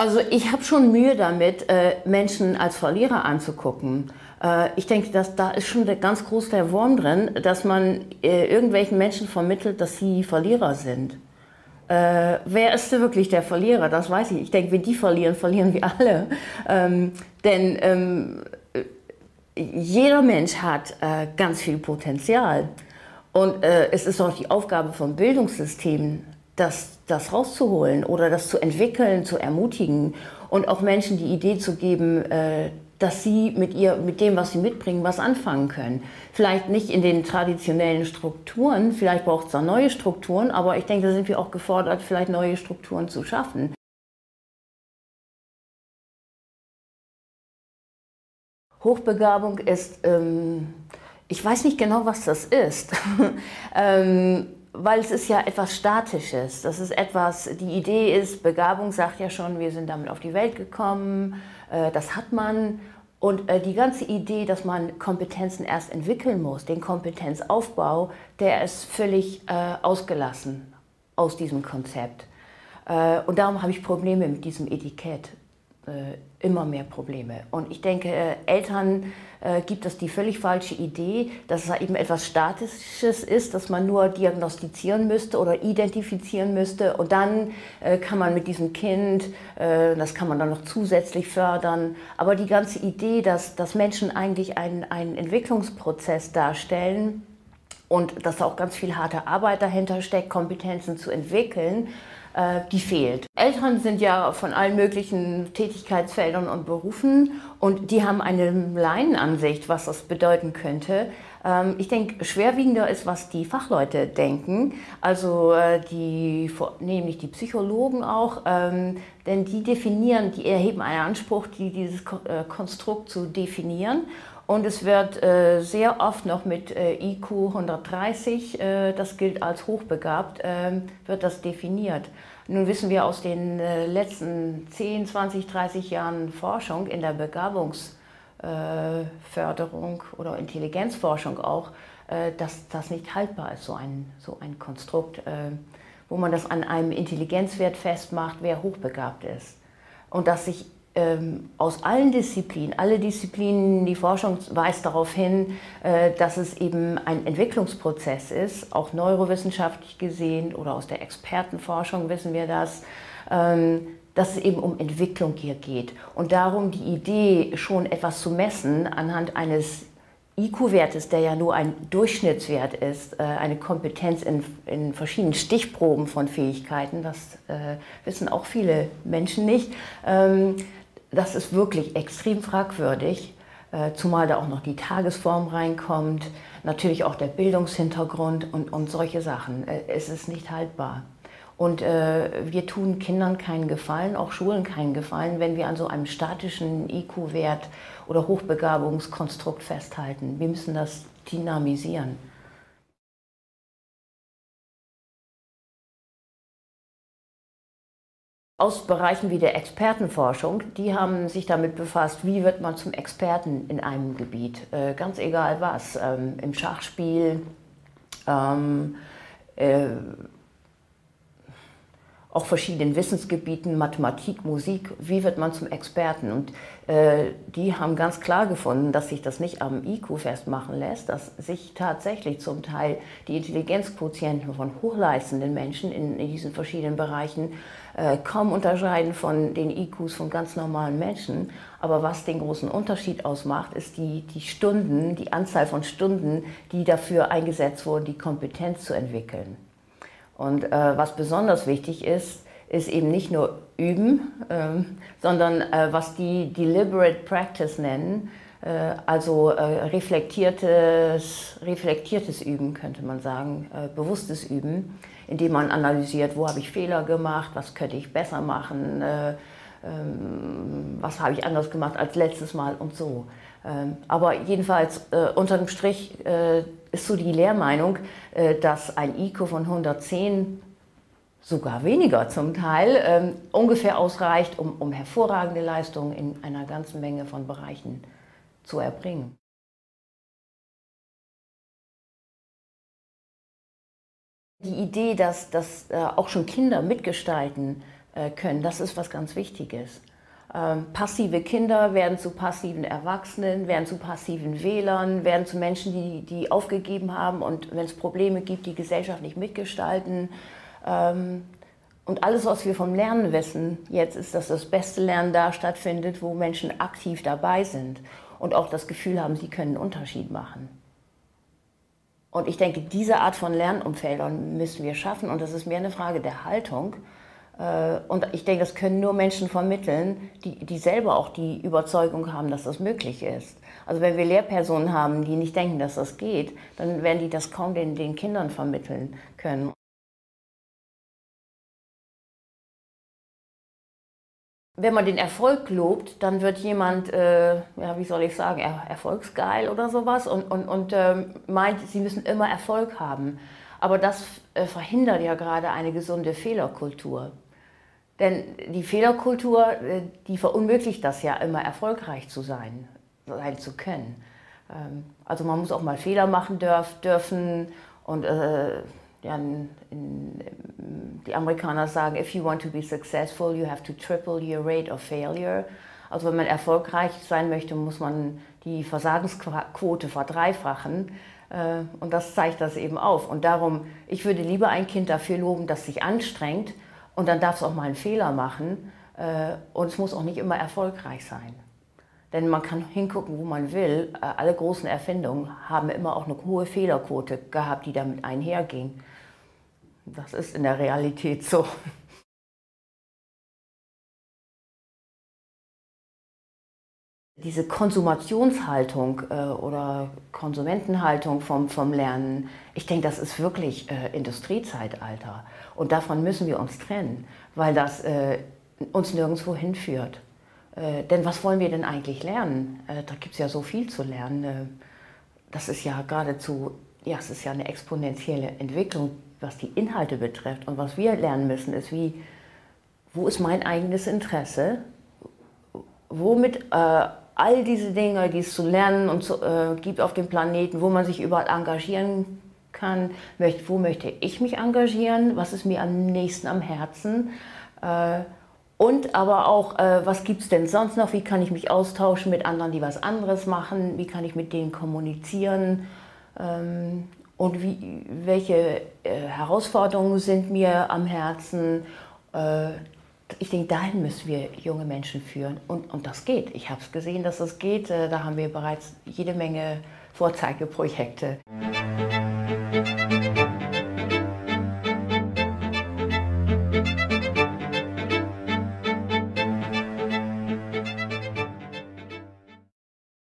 Also ich habe schon Mühe damit, äh, Menschen als Verlierer anzugucken. Äh, ich denke, dass da ist schon ganz groß der Wurm drin, dass man äh, irgendwelchen Menschen vermittelt, dass sie Verlierer sind. wer ist wirklich der Verlierer? Das weiß ich. Ich denke, wenn die verlieren, verlieren wir alle. Ähm, denn ähm, jeder Mensch hat ganz viel Potenzial. Und es ist auch die Aufgabe von Bildungssystemen, das, das rauszuholen oder das zu entwickeln, zu ermutigen und auch Menschen die Idee zu geben, äh, dass sie mit, ihr, mit dem, was sie mitbringen, was anfangen können. Vielleicht nicht in den traditionellen Strukturen, vielleicht braucht es da neue Strukturen, aber ich denke, da sind wir auch gefordert, vielleicht neue Strukturen zu schaffen. Hochbegabung ist, ähm, ich weiß nicht genau, was das ist. ähm, weil es ist ja etwas Statisches. Das ist etwas, die Idee ist, Begabung sagt ja schon, wir sind damit auf die Welt gekommen, äh, das hat man. Und äh, die ganze Idee, dass man Kompetenzen erst entwickeln muss, den Kompetenzaufbau, der ist völlig äh, ausgelassen aus diesem Konzept. Und darum habe ich Probleme mit diesem Etikett. Immer mehr Probleme. Und ich denke, Eltern äh, gibt es die völlig falsche Idee, dass es eben etwas Statisches ist, dass man nur diagnostizieren müsste oder identifizieren müsste und dann äh, kann man mit diesem Kind, äh, das kann man dann noch zusätzlich fördern. Aber die ganze Idee, dass, dass Menschen eigentlich einen, einen Entwicklungsprozess darstellen, und dass auch ganz viel harte Arbeit dahinter steckt, Kompetenzen zu entwickeln, äh, die fehlt. Eltern sind ja von allen möglichen Tätigkeitsfeldern und Berufen und die haben eine Laienansicht, was das bedeuten könnte. Ähm, ich denke, schwerwiegender ist, was die Fachleute denken, also äh, die, nämlich die Psychologen auch, ähm, denn die definieren, die erheben einen Anspruch, die, dieses äh, Konstrukt zu definieren. Und es wird äh, sehr oft noch mit äh, IQ 130, äh, das gilt als hochbegabt, ähm, wird das definiert. Nun wissen wir aus den äh, letzten 10, 20, 30 Jahren Forschung in der Begabungsförderung äh, oder Intelligenzforschung auch, äh, dass das nicht haltbar ist, so ein, so ein Konstrukt, wo man das an einem Intelligenzwert festmacht, wer hochbegabt ist. Und dass sich ähm, aus allen Disziplinen, alle Disziplinen, die Forschung weist darauf hin, äh, dass es eben ein Entwicklungsprozess ist, auch neurowissenschaftlich gesehen oder aus der Expertenforschung wissen wir das, ähm, dass es eben um Entwicklung hier geht. Und darum die Idee, schon etwas zu messen anhand eines IQ-Wertes, der ja nur ein Durchschnittswert ist, äh, eine Kompetenz in, in verschiedenen Stichproben von Fähigkeiten, das äh, wissen auch viele Menschen nicht, ähm, das ist wirklich extrem fragwürdig, äh, zumal da auch noch die Tagesform reinkommt, natürlich auch der Bildungshintergrund und, und solche Sachen. Äh, es ist nicht haltbar. Und äh, wir tun Kindern keinen Gefallen, auch Schulen keinen Gefallen, wenn wir an so einem statischen IQ-Wert oder Hochbegabungskonstrukt festhalten. Wir müssen das dynamisieren. Aus Bereichen wie der Expertenforschung, die haben sich damit befasst, wie wird man zum Experten in einem Gebiet, äh, ganz egal was, ähm, im Schachspiel, ähm, äh, auch verschiedenen Wissensgebieten, Mathematik, Musik, wie wird man zum Experten? Und äh, die haben ganz klar gefunden, dass sich das nicht am IQ festmachen lässt, dass sich tatsächlich zum Teil die Intelligenzquotienten von hochleistenden Menschen in, in diesen verschiedenen Bereichen äh, kaum unterscheiden von den IQs von ganz normalen Menschen. Aber was den großen Unterschied ausmacht, ist die, die Stunden, die Anzahl von Stunden, die dafür eingesetzt wurden, die Kompetenz zu entwickeln. Und äh, was besonders wichtig ist, ist eben nicht nur üben, ähm, sondern äh, was die Deliberate Practice nennen, äh, also äh, reflektiertes, reflektiertes Üben könnte man sagen, äh, bewusstes Üben, indem man analysiert, wo habe ich Fehler gemacht, was könnte ich besser machen, äh, ähm, was habe ich anders gemacht als letztes Mal und so. Ähm, aber jedenfalls äh, unter dem Strich äh, ist so die Lehrmeinung, äh, dass ein IQ von 110 sogar weniger zum Teil ähm, ungefähr ausreicht, um, um hervorragende Leistungen in einer ganzen Menge von Bereichen zu erbringen. Die Idee, dass, dass äh, auch schon Kinder mitgestalten, können. Das ist was ganz Wichtiges. Ähm, passive Kinder werden zu passiven Erwachsenen, werden zu passiven Wählern, werden zu Menschen, die, die aufgegeben haben und wenn es Probleme gibt, die Gesellschaft nicht mitgestalten. Ähm, und alles, was wir vom Lernen wissen, jetzt ist, dass das beste Lernen da stattfindet, wo Menschen aktiv dabei sind und auch das Gefühl haben, sie können einen Unterschied machen. Und ich denke, diese Art von Lernumfeldern müssen wir schaffen und das ist mehr eine Frage der Haltung. Äh, und ich denke, das können nur Menschen vermitteln, die, die selber auch die Überzeugung haben, dass das möglich ist. Also wenn wir Lehrpersonen haben, die nicht denken, dass das geht, dann werden die das kaum den, den Kindern vermitteln können. wenn man den Erfolg lobt, dann wird jemand, äh, ja, wie soll ich sagen, er, erfolgsgeil oder sowas und, und, und äh, meint, sie müssen immer Erfolg haben. Aber das äh, verhindert ja gerade eine gesunde Fehlerkultur. Denn die Fehlerkultur, äh, die verunmöglicht das ja immer erfolgreich zu sein, sein zu können. Ähm, also man muss auch mal Fehler machen dürf, dürfen und äh, ja, in, in, die Amerikaner sagen, if you want to be successful, you have to triple your rate of failure. Also wenn man erfolgreich sein möchte, muss man die Versagensquote verdreifachen. Äh, und das zeigt das eben auf. Und darum, ich würde lieber ein Kind dafür loben, das sich anstrengt und dann darf es auch mal einen Fehler machen. Äh, und es muss auch nicht immer erfolgreich sein. Denn man kann hingucken, wo man will. Äh, alle großen Erfindungen haben immer auch eine hohe Fehlerquote gehabt, die damit einherging. Das ist in der Realität so. Diese Konsumationshaltung äh, oder Konsumentenhaltung vom, vom Lernen, ich denke, das ist wirklich äh, Industriezeitalter. Und davon müssen wir uns trennen, weil das äh, uns nirgendwo hinführt. Äh, denn was wollen wir denn eigentlich lernen? Äh, da gibt es ja so viel zu lernen. Äh, das ist ja geradezu, ja, es ist ja eine exponentielle Entwicklung, was die Inhalte betrifft. Und was wir lernen müssen, ist, wie, wo ist mein eigenes Interesse? Womit äh, all diese Dinge, die es zu lernen und zu, äh, gibt auf dem Planeten, wo man sich überall engagieren kann, möchte, wo möchte ich mich engagieren, was ist mir am nächsten am Herzen. Äh, und aber auch, äh, was gibt es denn sonst noch? Wie kann ich mich austauschen mit anderen, die was anderes machen? Wie kann ich mit denen kommunizieren? Ähm, und wie, welche äh, Herausforderungen sind mir am Herzen. Ich denke, dahin müssen wir junge Menschen führen. Und, und das geht. Ich habe es gesehen, dass das geht. Äh, da haben wir bereits jede Menge Vorzeigeprojekte.